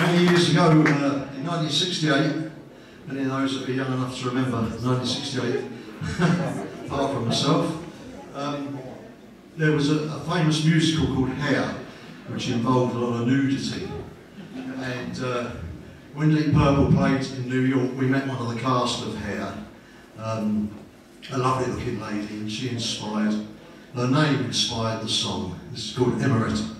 Many years ago, uh, in 1968, many of those that are young enough to remember 1968, apart from myself, um, there was a, a, famous musical called Hair, which involved a lot of nudity. And uh, when Deep Purple played in New York, we met one of the cast of Hair, um, a lovely looking lady, and she inspired, her name inspired the song. This is called Emmaretta.